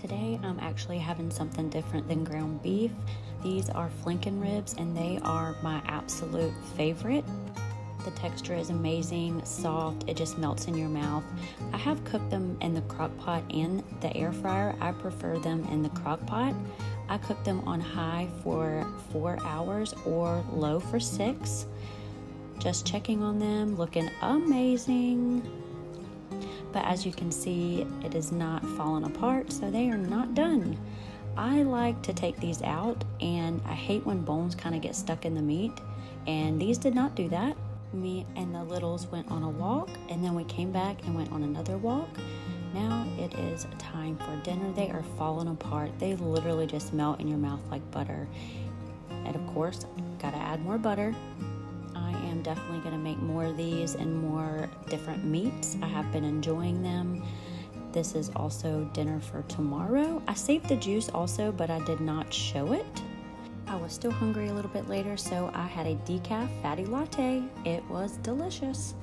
Today I'm actually having something different than ground beef. These are flanken ribs and they are my absolute favorite. The texture is amazing, soft, it just melts in your mouth. I have cooked them in the crock pot and the air fryer. I prefer them in the crock pot. I cook them on high for four hours or low for six. Just checking on them, looking amazing. But as you can see, it is not fallen apart, so they are not done. I like to take these out, and I hate when bones kind of get stuck in the meat, and these did not do that. Me and the littles went on a walk, and then we came back and went on another walk. Now it is time for dinner. They are falling apart. They literally just melt in your mouth like butter. And of course, gotta add more butter. Definitely gonna make more of these and more different meats. I have been enjoying them. This is also dinner for tomorrow. I saved the juice also, but I did not show it. I was still hungry a little bit later, so I had a decaf fatty latte. It was delicious.